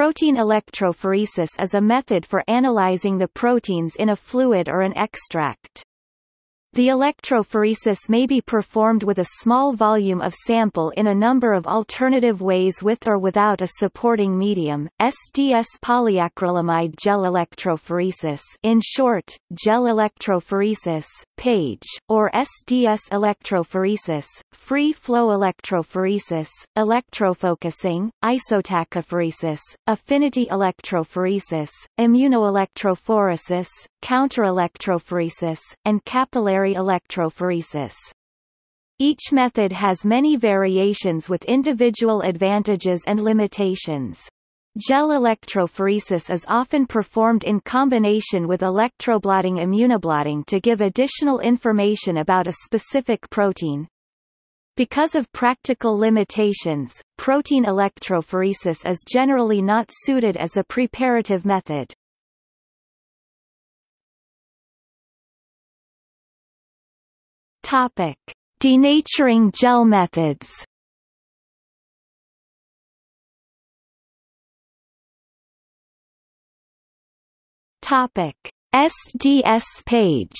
Protein electrophoresis is a method for analyzing the proteins in a fluid or an extract. The electrophoresis may be performed with a small volume of sample in a number of alternative ways with or without a supporting medium. SDS polyacrylamide gel electrophoresis in short, gel electrophoresis, PAGE, or SDS electrophoresis, free flow electrophoresis, electrofocusing, isotachophoresis, affinity electrophoresis, immunoelectrophoresis, counterelectrophoresis, and capillary electrophoresis. Each method has many variations with individual advantages and limitations. Gel electrophoresis is often performed in combination with electroblotting immunoblotting to give additional information about a specific protein. Because of practical limitations, protein electrophoresis is generally not suited as a preparative method. Topic: Denaturing gel methods. Topic: SDS page.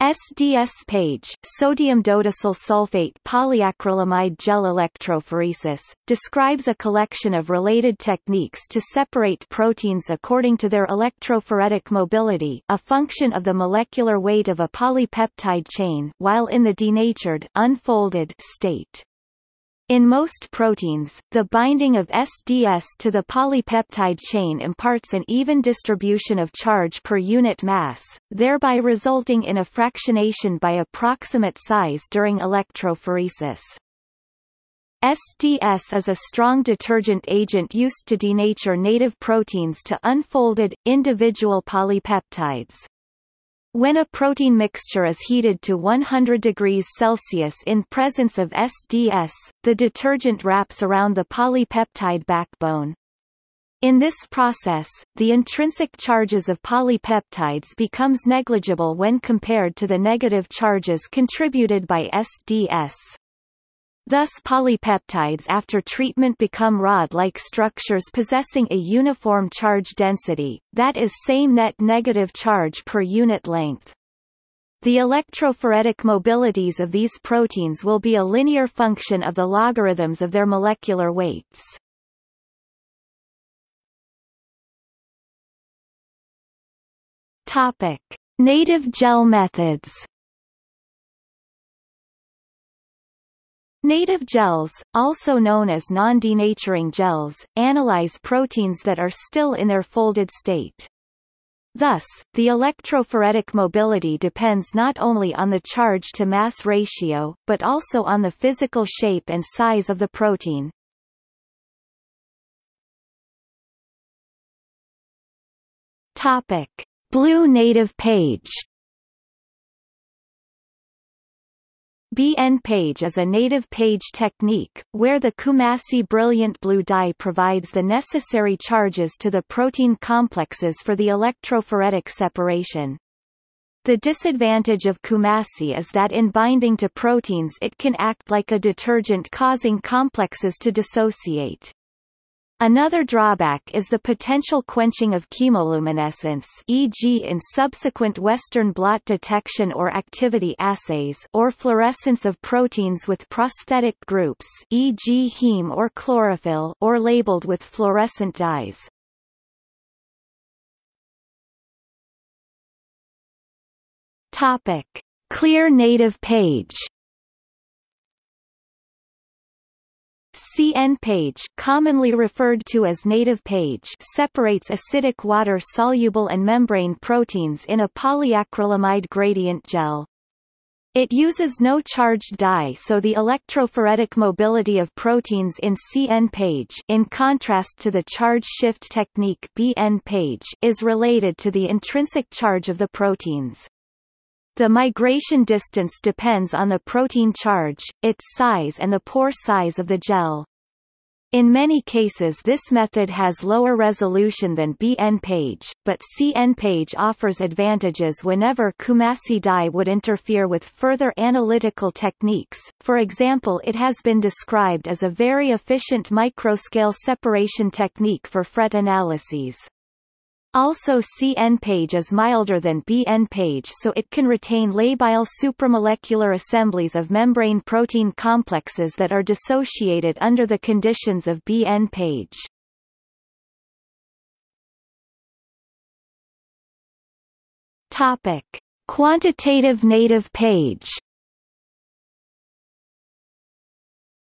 SDS page sodium dodecyl sulfate polyacrylamide gel electrophoresis, describes a collection of related techniques to separate proteins according to their electrophoretic mobility a function of the molecular weight of a polypeptide chain while in the denatured unfolded state. In most proteins, the binding of SDS to the polypeptide chain imparts an even distribution of charge per unit mass, thereby resulting in a fractionation by approximate size during electrophoresis. SDS is a strong detergent agent used to denature native proteins to unfolded, individual polypeptides. When a protein mixture is heated to 100 degrees Celsius in presence of SDS, the detergent wraps around the polypeptide backbone. In this process, the intrinsic charges of polypeptides becomes negligible when compared to the negative charges contributed by SDS. Thus polypeptides after treatment become rod-like structures possessing a uniform charge density, that is same net negative charge per unit length. The electrophoretic mobilities of these proteins will be a linear function of the logarithms of their molecular weights. Topic: Native gel methods Native gels, also known as non-denaturing gels, analyze proteins that are still in their folded state. Thus, the electrophoretic mobility depends not only on the charge-to-mass ratio, but also on the physical shape and size of the protein. Topic. Blue native page BN page is a native page technique, where the Coomassie brilliant blue dye provides the necessary charges to the protein complexes for the electrophoretic separation. The disadvantage of Coomassie is that in binding to proteins it can act like a detergent causing complexes to dissociate. Another drawback is the potential quenching of chemoluminescence e.g. in subsequent Western blot detection or activity assays or fluorescence of proteins with prosthetic groups e.g. heme or chlorophyll or labeled with fluorescent dyes. Topic. Clear native page CN page commonly referred to as native page separates acidic water-soluble and membrane proteins in a polyacrylamide gradient gel. It uses no charged dye so the electrophoretic mobility of proteins in CN page in contrast to the charge shift technique BN page is related to the intrinsic charge of the proteins. The migration distance depends on the protein charge, its size and the pore size of the gel. In many cases this method has lower resolution than BN-Page, but CN-Page offers advantages whenever Coomassie dye would interfere with further analytical techniques, for example it has been described as a very efficient microscale separation technique for FRET analyses. Also CN-Page is milder than BN-Page so it can retain labile supramolecular assemblies of membrane protein complexes that are dissociated under the conditions of BN-Page. Quantitative native page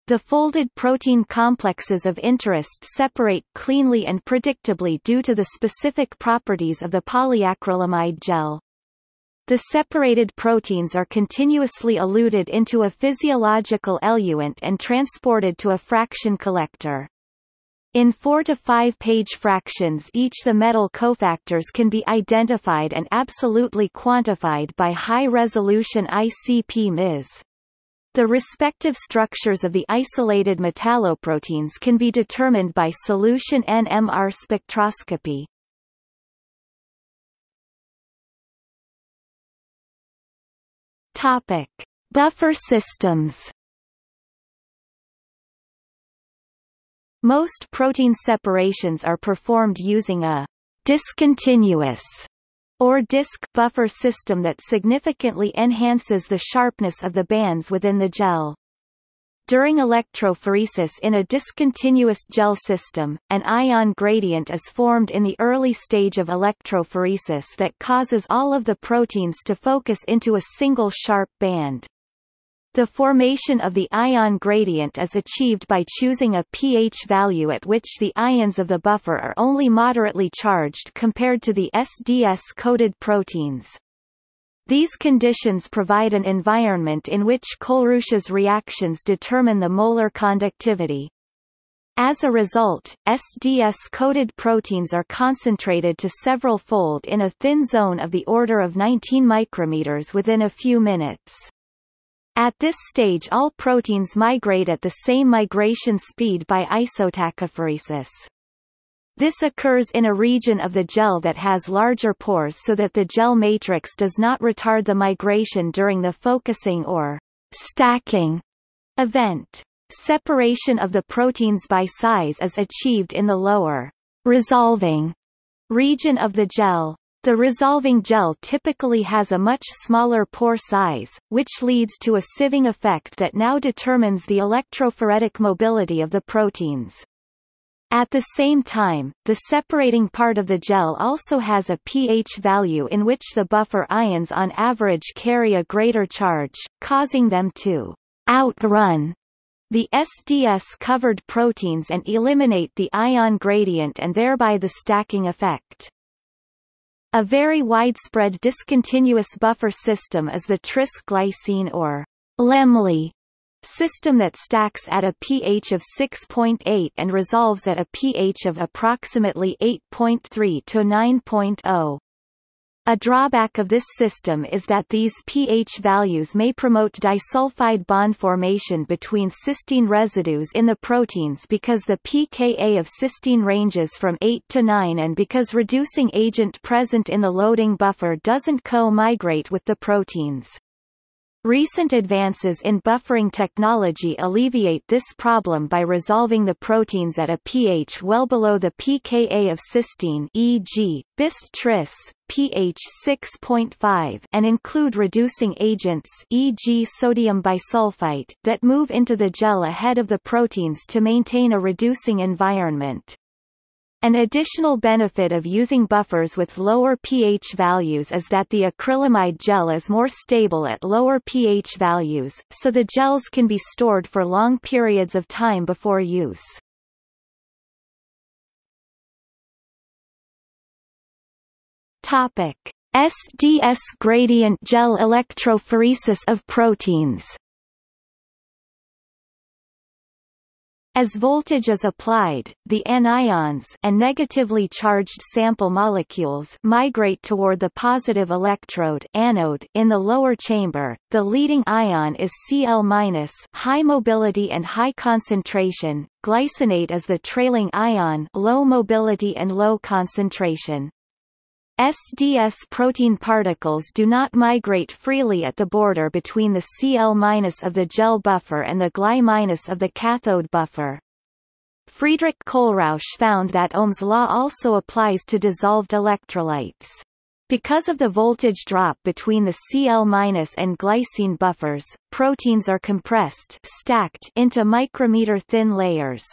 The folded protein complexes of interest separate cleanly and predictably due to the specific properties of the polyacrylamide gel. The separated proteins are continuously eluted into a physiological eluent and transported to a fraction collector. In 4 to 5 page fractions each the metal cofactors can be identified and absolutely quantified by high-resolution ICP-MS. The respective structures of the isolated metalloproteins can be determined by solution NMR spectroscopy. Topic: Buffer systems. Most protein separations are performed using a discontinuous or disk buffer system that significantly enhances the sharpness of the bands within the gel. During electrophoresis in a discontinuous gel system, an ion gradient is formed in the early stage of electrophoresis that causes all of the proteins to focus into a single sharp band. The formation of the ion gradient is achieved by choosing a pH value at which the ions of the buffer are only moderately charged compared to the SDS-coated proteins. These conditions provide an environment in which Kohlrausch's reactions determine the molar conductivity. As a result, SDS-coated proteins are concentrated to several fold in a thin zone of the order of 19 micrometers within a few minutes. At this stage all proteins migrate at the same migration speed by isotachophoresis. This occurs in a region of the gel that has larger pores so that the gel matrix does not retard the migration during the focusing or stacking event. Separation of the proteins by size is achieved in the lower resolving region of the gel. The resolving gel typically has a much smaller pore size, which leads to a sieving effect that now determines the electrophoretic mobility of the proteins. At the same time, the separating part of the gel also has a pH value in which the buffer ions on average carry a greater charge, causing them to outrun the SDS-covered proteins and eliminate the ion gradient and thereby the stacking effect. A very widespread discontinuous buffer system is the tris glycine or Laemmli system that stacks at a pH of 6.8 and resolves at a pH of approximately 8.3 to 9.0. A drawback of this system is that these pH values may promote disulfide bond formation between cysteine residues in the proteins because the pKa of cysteine ranges from 8 to 9 and because reducing agent present in the loading buffer doesn't co-migrate with the proteins. Recent advances in buffering technology alleviate this problem by resolving the proteins at a pH well below the pKa of cysteine e.g., bis-tris, pH 6.5 and include reducing agents e.g. sodium bisulfite that move into the gel ahead of the proteins to maintain a reducing environment. An additional benefit of using buffers with lower pH values is that the acrylamide gel is more stable at lower pH values, so the gels can be stored for long periods of time before use. Topic: SDS gradient gel electrophoresis of proteins As voltage is applied, the anions and negatively charged sample molecules migrate toward the positive electrode anode in the lower chamber. The leading ion is Cl- high mobility and high concentration. Glycinate is the trailing ion, low mobility and low concentration. SDS protein particles do not migrate freely at the border between the Cl- of the gel buffer and the Gly- of the cathode buffer. Friedrich Kohlrausch found that Ohm's law also applies to dissolved electrolytes. Because of the voltage drop between the Cl- and glycine buffers, proteins are compressed stacked into micrometer-thin layers.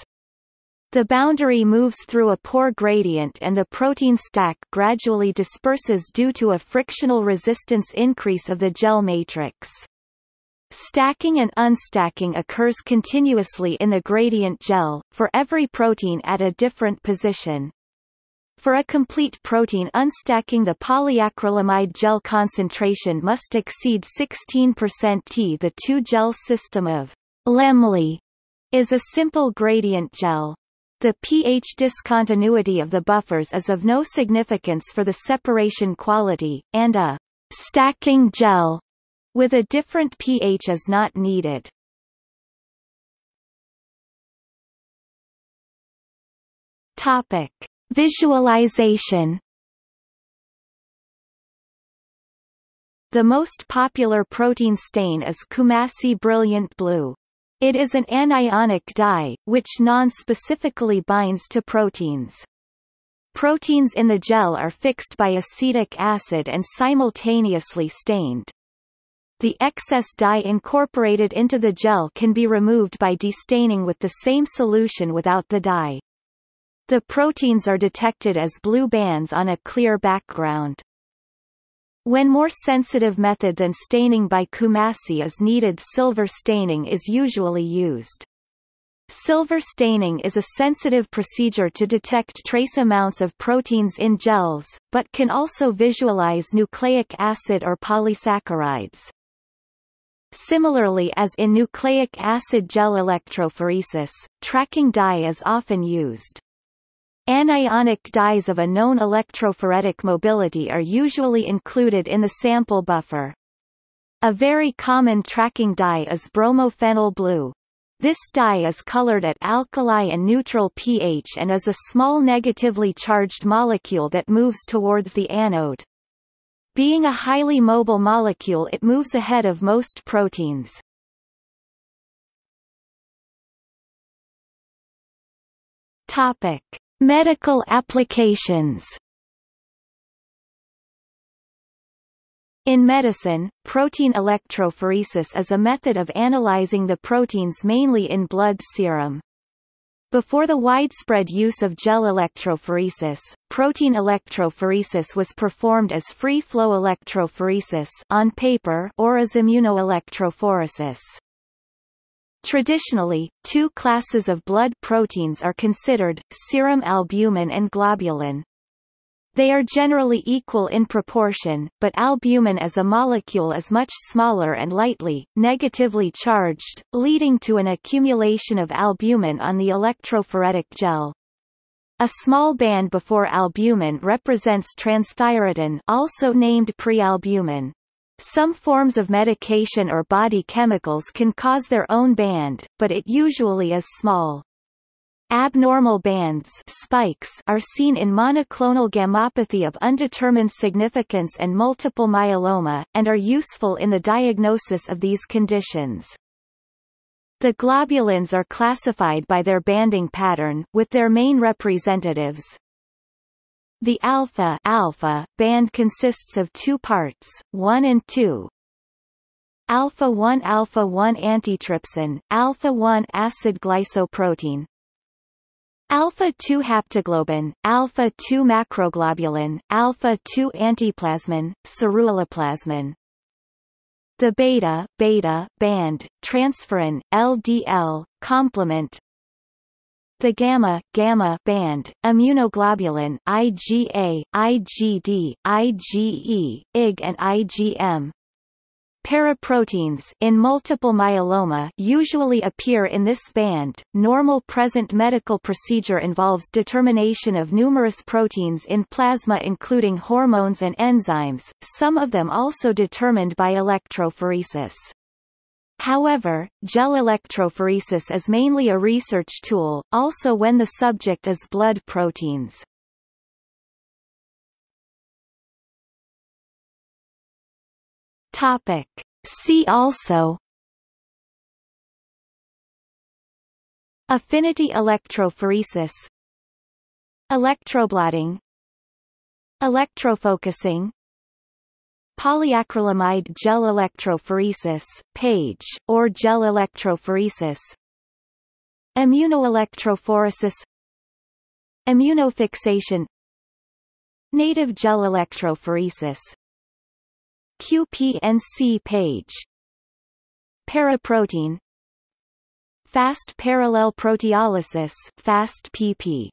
The boundary moves through a pore gradient and the protein stack gradually disperses due to a frictional resistance increase of the gel matrix. Stacking and unstacking occurs continuously in the gradient gel, for every protein at a different position. For a complete protein unstacking the polyacrylamide gel concentration must exceed 16% T. The two-gel system of Laemmli is a simple gradient gel. The pH discontinuity of the buffers is of no significance for the separation quality, and a stacking gel with a different pH is not needed. Topic: Visualization The most popular protein stain is Coomassie Brilliant Blue. It is an anionic dye, which non-specifically binds to proteins. Proteins in the gel are fixed by acetic acid and simultaneously stained. The excess dye incorporated into the gel can be removed by destaining with the same solution without the dye. The proteins are detected as blue bands on a clear background. When more sensitive method than staining by Coomassie is needed silver staining is usually used. Silver staining is a sensitive procedure to detect trace amounts of proteins in gels, but can also visualize nucleic acid or polysaccharides. Similarly as in nucleic acid gel electrophoresis, tracking dye is often used. Anionic dyes of a known electrophoretic mobility are usually included in the sample buffer. A very common tracking dye is bromophenol blue. This dye is colored at alkali and neutral pH and is a small negatively charged molecule that moves towards the anode. Being a highly mobile molecule it moves ahead of most proteins. Topic. Medical applications In medicine, protein electrophoresis is a method of analyzing the proteins mainly in blood serum. Before the widespread use of gel electrophoresis, protein electrophoresis was performed as free-flow electrophoresis on paper or as immunoelectrophoresis. Traditionally, two classes of blood proteins are considered, serum albumin and globulin. They are generally equal in proportion, but albumin as a molecule is much smaller and lightly, negatively charged, leading to an accumulation of albumin on the electrophoretic gel. A small band before albumin represents transthyretin also named prealbumin. Some forms of medication or body chemicals can cause their own band, but it usually is small. Abnormal bands spikes are seen in monoclonal gammopathy of undetermined significance and multiple myeloma, and are useful in the diagnosis of these conditions. The globulins are classified by their banding pattern, with their main representatives, the alpha alpha band consists of two parts, 1 and 2. Alpha 1 alpha 1 antitrypsin, alpha 1 acid glycoprotein. Alpha 2 haptoglobin, alpha 2 macroglobulin, alpha 2 antiplasmin, ceruloplasmin. The beta beta band, transferrin, LDL, complement, the gamma, gamma band, immunoglobulin IgA, IgD, IgE, Ig and IgM. Paraproteins in multiple myeloma usually appear in this band. Normal present medical procedure involves determination of numerous proteins in plasma including hormones and enzymes, some of them also determined by electrophoresis. However, gel electrophoresis is mainly a research tool, also when the subject is blood proteins. Topic. See also Affinity electrophoresis Electroblotting Electrofocusing Polyacrylamide gel electrophoresis, PAGE, or gel electrophoresis. Immunoelectrophoresis. Immunofixation. Native gel electrophoresis. QPNC page. Paraprotein. Fast parallel proteolysis fast PP